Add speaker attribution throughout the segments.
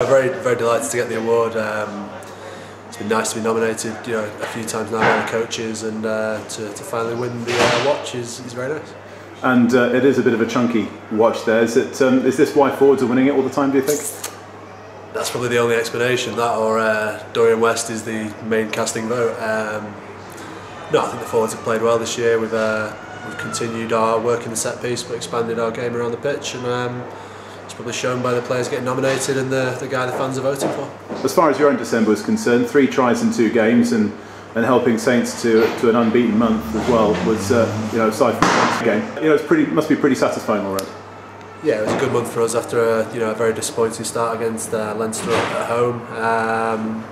Speaker 1: Very, very delighted to get the award. Um, it's been nice to be nominated, you know, a few times now by the coaches, and uh, to, to finally win the uh, watch is, is very nice.
Speaker 2: And uh, it is a bit of a chunky watch there. Is, it, um, is this why forwards are winning it all the time, do you think?
Speaker 1: That's probably the only explanation, that or uh, Dorian West is the main casting vote. Um, no, I think the forwards have played well this year. We've, uh, we've continued our work in the set piece, but expanded our game around the pitch. and. Um, probably shown by the players getting nominated and the, the guy the fans are voting for.
Speaker 2: As far as your own December was concerned, three tries in two games and, and helping Saints to, to an unbeaten month as well was, uh, you know, aside from the game, you know, it's pretty, must be pretty satisfying already.
Speaker 1: Yeah, it was a good month for us after a, you know, a very disappointing start against uh, Leinster at home. Um,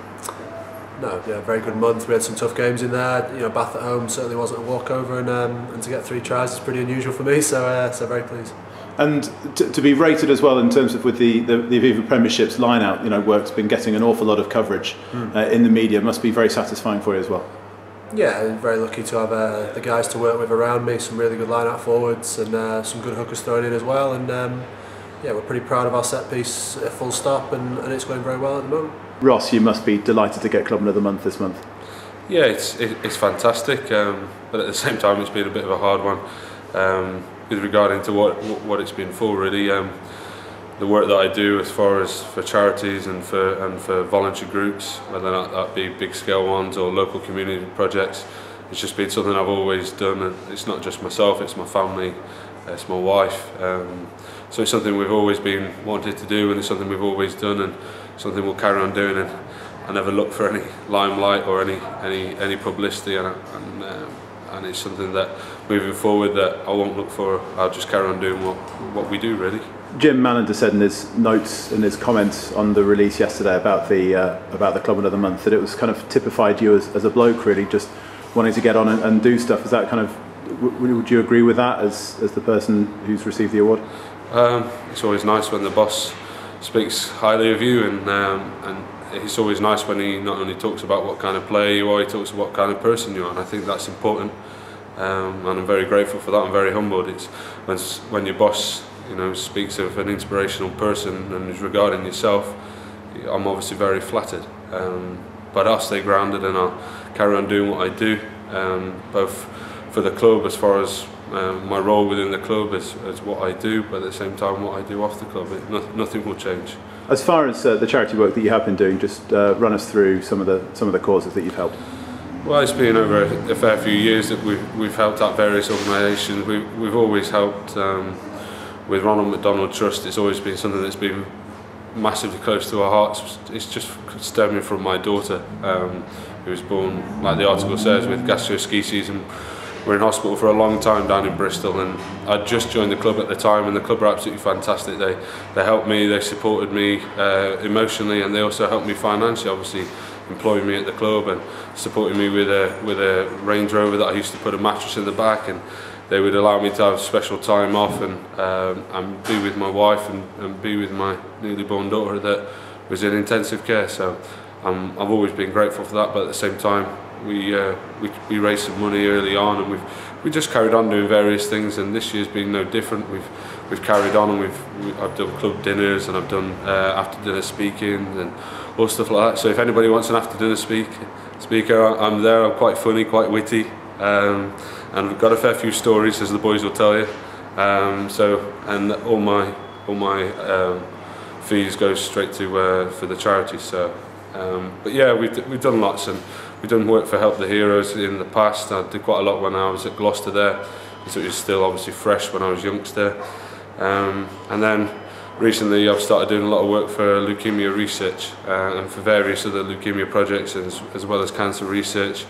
Speaker 1: no, yeah, very good month. We had some tough games in there. You know, Bath at home certainly wasn't a walkover, and um, and to get three tries is pretty unusual for me. So, uh, so very pleased.
Speaker 2: And to, to, be rated as well in terms of with the, the, the Aviva Premiership's line out, you know, work's been getting an awful lot of coverage mm. uh, in the media. Must be very satisfying for you as well.
Speaker 1: Yeah, I'm very lucky to have uh, the guys to work with around me. Some really good line out forwards and uh, some good hookers thrown in as well. And um, yeah, we're pretty proud of our set piece, full stop, and, and it's going very well at the moment.
Speaker 2: Ross, you must be delighted to get Clubman of the Month this month.
Speaker 3: Yeah, it's it, it's fantastic, um, but at the same time, it's been a bit of a hard one. Um, with regarding to what what it's been for really. Um, the work that I do as far as for charities and for and for voluntary groups whether that, that be big scale ones or local community projects it's just been something I've always done. And it's not just myself it's my family it's my wife. Um, so it's something we've always been wanted to do and it's something we've always done and something we'll carry on doing. And I never look for any limelight or any any any publicity. And, and um, and it's something that moving forward that I won't look for. I'll just carry on doing what what we do really.
Speaker 2: Jim Mallinder said in his notes and his comments on the release yesterday about the uh, about the Clubman of the Month that it was kind of typified you as, as a bloke really just wanting to get on and, and do stuff. Is that kind of would you agree with that as as the person who's received the award?
Speaker 3: Um, it's always nice when the boss speaks highly of you and um, and it's always nice when he not only talks about what kind of player you are, he talks about what kind of person you are, and I think that's important. Um, and I'm very grateful for that. I'm very humbled. It's when when your boss, you know, speaks of an inspirational person and is regarding yourself. I'm obviously very flattered. Um, but I'll stay grounded and I'll carry on doing what I do, um, both for the club as far as um, my role within the club is, is what I do, but at the same time what I do off the club. It, no, nothing will change.
Speaker 2: As far as uh, the charity work that you have been doing, just uh, run us through some of the some of the causes that you've helped.
Speaker 3: Well, it's been over a, a fair few years that we've, we've helped out various organisations. We've, we've always helped um, with Ronald McDonald Trust. It's always been something that's been massively close to our hearts. It's just stemming from my daughter, um, who was born, like the article says, with gastroschisis and were in hospital for a long time down in Bristol and I'd just joined the club at the time and the club were absolutely fantastic. They they helped me, they supported me uh, emotionally and they also helped me financially obviously employing me at the club and supporting me with a with a Range Rover that I used to put a mattress in the back and they would allow me to have special time off and um, and be with my wife and, and be with my newly born daughter that was in intensive care so um, I've always been grateful for that but at the same time we, uh, we we raised some money early on, and we've we just carried on doing various things. And this year's been no different. We've we've carried on, and we've we, I've done club dinners, and I've done uh, after dinner speaking, and all stuff like that. So if anybody wants an after dinner speak speaker, I'm there. I'm quite funny, quite witty, um, and I've got a fair few stories, as the boys will tell you. Um, so and all my all my um, fees go straight to uh, for the charity. So. Um, but yeah, we've, we've done lots and we've done work for Help the Heroes in the past. I did quite a lot when I was at Gloucester there, so it was still obviously fresh when I was youngster. Um, and then recently I've started doing a lot of work for leukemia research uh, and for various other leukemia projects as, as well as cancer research.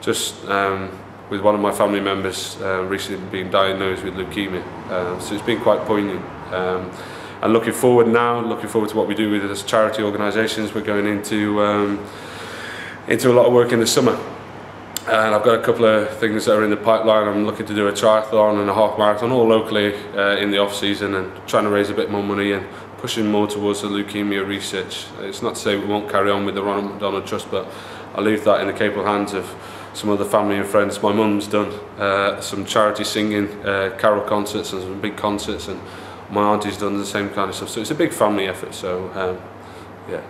Speaker 3: Just um, with one of my family members uh, recently being diagnosed with leukemia. Uh, so it's been quite poignant. Um, and looking forward now, looking forward to what we do with as charity organisations, we're going into um, into a lot of work in the summer. And I've got a couple of things that are in the pipeline. I'm looking to do a triathlon and a half marathon, all locally uh, in the off season, and trying to raise a bit more money and pushing more towards the leukemia research. It's not to say we won't carry on with the Ronald McDonald Trust, but I'll leave that in the capable hands of some other family and friends. My mum's done uh, some charity singing, uh, carol concerts and some big concerts, and my auntie's done the same kind of stuff. So it's a big family effort. So um, Yeah.